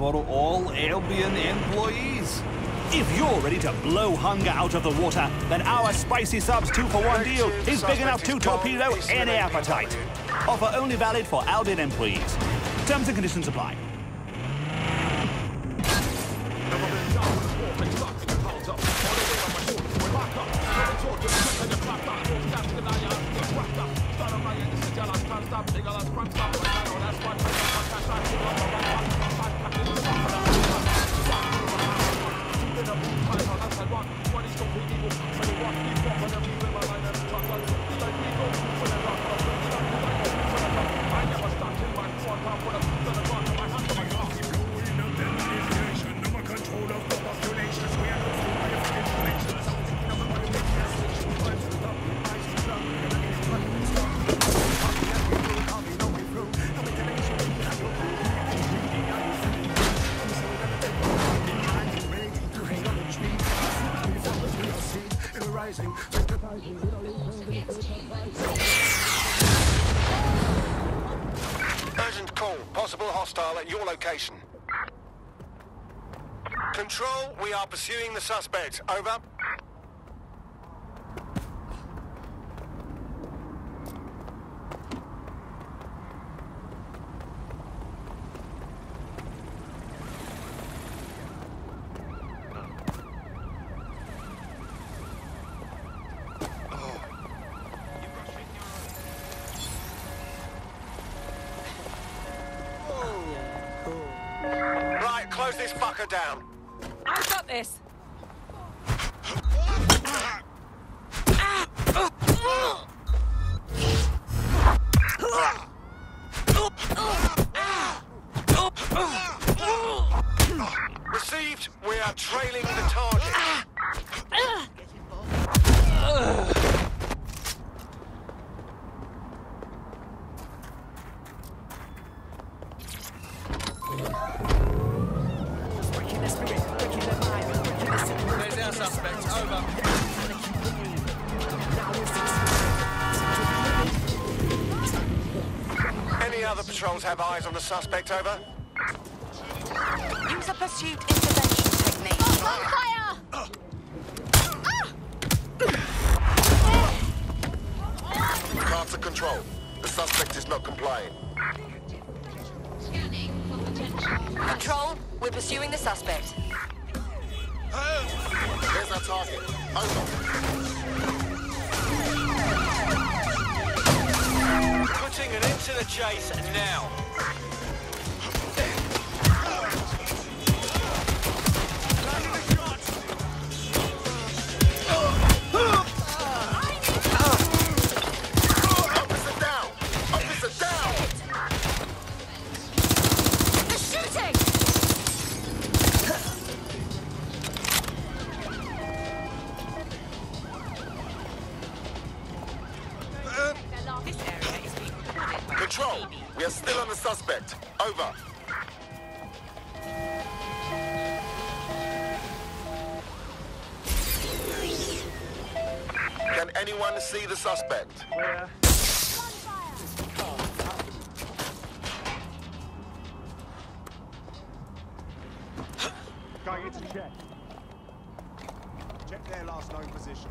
for all Albion employees. If you're ready to blow hunger out of the water, then our spicy subs two for one deal is big enough to torpedo any appetite. Offer only valid for Albion employees. Terms and conditions apply. Urgent call. Possible hostile at your location. Control, we are pursuing the suspect. Over. Close this fucker down. I've got this. Received. We are trailing the target. There's our suspect. Over. Any other patrols have eyes on the suspect? Over. Use a pursuit intervention technique. On fire! Cards of control. The suspect is not complying. Control, we're pursuing the suspect. There's our target. Over. Putting an end to the chase now. We are still on the suspect. Over. Can anyone see the suspect? Going into check. Check their last known position.